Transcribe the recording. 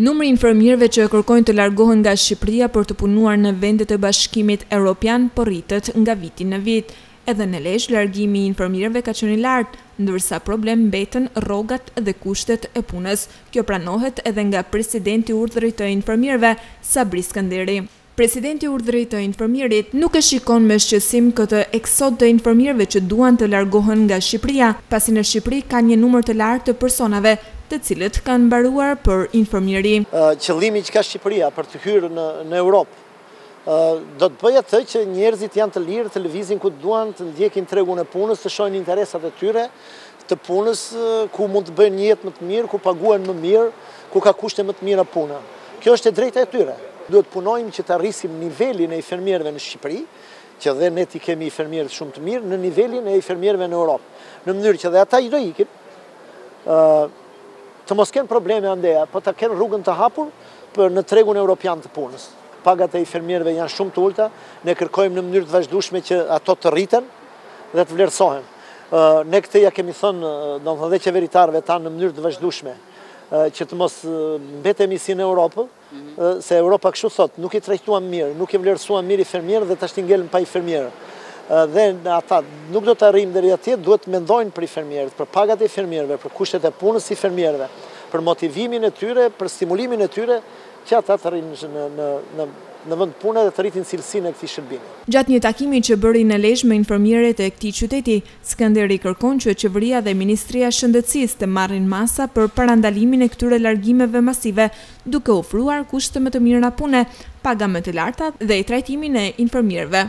Numri i infermierëve që kërkojnë të largohen nga Shqipëria për të punuar në vendet e Bashkimit Europian po rritet nga viti në vit. Edhe në Lezhë largimi i infermierëve ka qenë i lartë, ndërsa problem mbeten rrogat dhe kushtet e punës. Kjo pranohet edhe nga presidenti i Urdhrit të Infermierëve, Sabri Skënderi. Presidenti i Urdhrit të Infermierit nuk e shikon me shqetësim këtë eksod të infermierëve që duan të largohen nga Shqipëria, pasi në Shqipëri ka një numër të lartë të personave të cilët kanë mbaruar për infermieri. Qëllimi që ka Shqipëria për të hyrë në Europë do të bëjë atë që njerëzit janë të lirë të lëvizin ku duan, të ndjekin tregun e punës, të shohin interesat e tyre, të punës ku mund të bëjnë një jetë më të mirë, ku paguhen më mirë, ku ka kushte më të mira puna. Kjo është e drejta e tyre. Duhet të punojmë që ta rrisim nivelin e infermierëve në Shqipëri, që dhe ne t'i kemi infermierët shumë të mirë, në nivelin e infermierëve në Europë. Në mënyrë që dhe ata që do ikin, të mos kenë probleme andeja, po ta kenë rrugën të hapur në tregun europian të punës. Pagat e infermierëve janë shumë të ulta, ne kërkojmë në mënyrë të vazhdueshme që ato të rriten, dhe të vlerësohen. Ne këtë ia kemi thënë, do të thonë dhe qeveritarëve tanë në mënyrë të vazhdueshme, që të mos mbetemi si në Europë, mhm. se Europa kështu thotë, nuk i trajtuam mirë, nuk i vlerësuam mirë infermierët dhe tash ngelëm pa infermierë. Dhe ata nuk do të arrijmë deri atje, duhet të mendojnë për infermierët, për pagat e infermierëve, për kushtet e punës së infermierëve, për motivimin e tyre, për stimulimin e tyre, Që ata të rrinë në vend pune dhe të rritin cilësinë e këtij shërbimi. Gjatë një takimi që bëri në Lezhë me infermierët e këtij qyteti, Skënderi kërkon që qeveria dhe Ministria e Shëndetësisë të marrin masa për parandalimin e këtyre largimeve masive, duke ofruar kushte më të mira pune, paga më të larta dhe trajtimin e infermierëve.